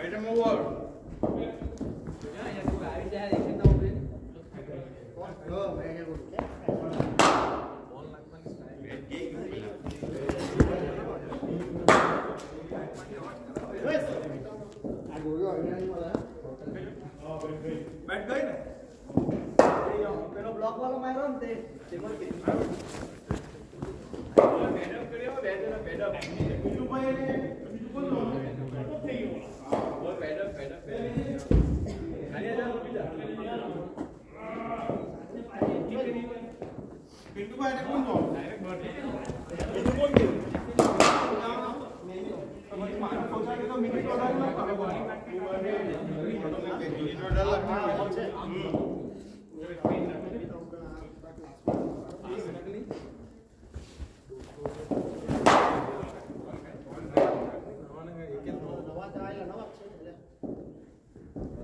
item over बैठ गई ना પેલો બ્લોક વાળો માર્યો ને તે તેમાં કેટલી મેડમ કર્યો બે જણા મેડમ બીજું ભાઈ બીજું કોણ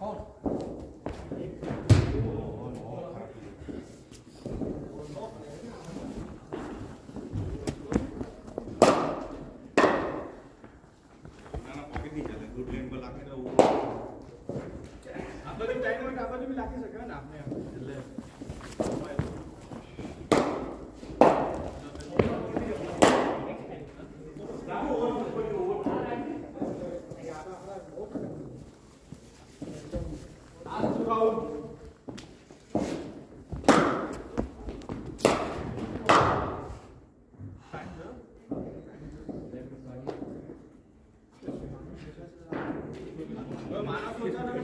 Paulo?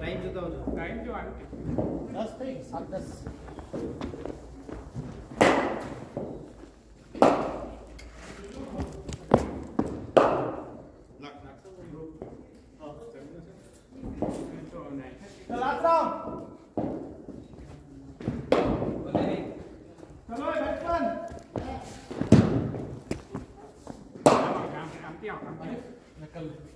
time जो टाइम जो दस थे सात दस। chemical